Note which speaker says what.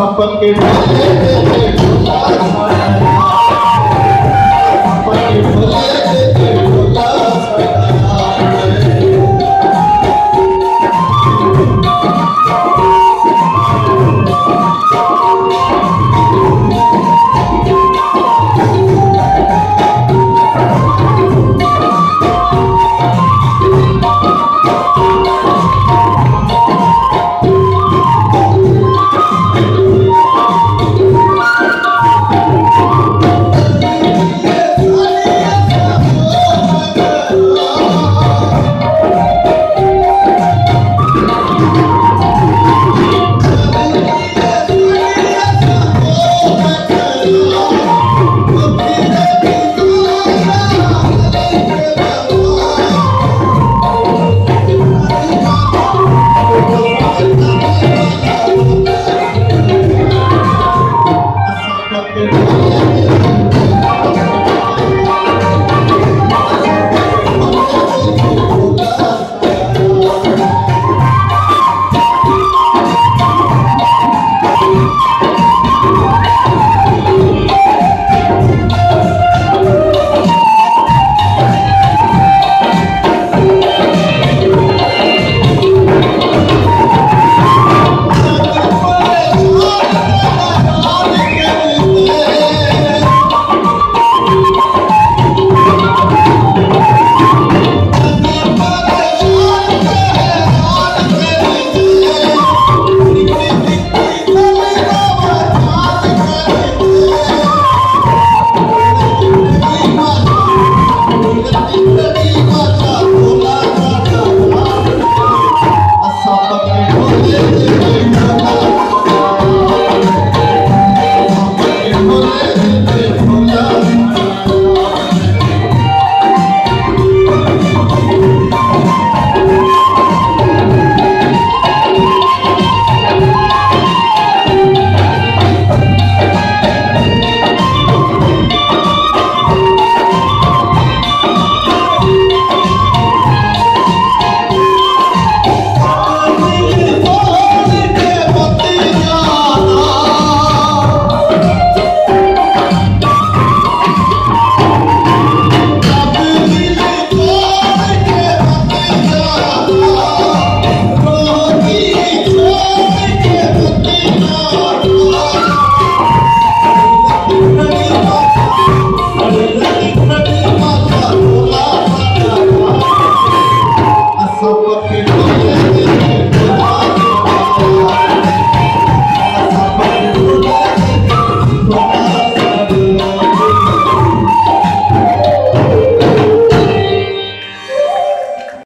Speaker 1: संपत्ति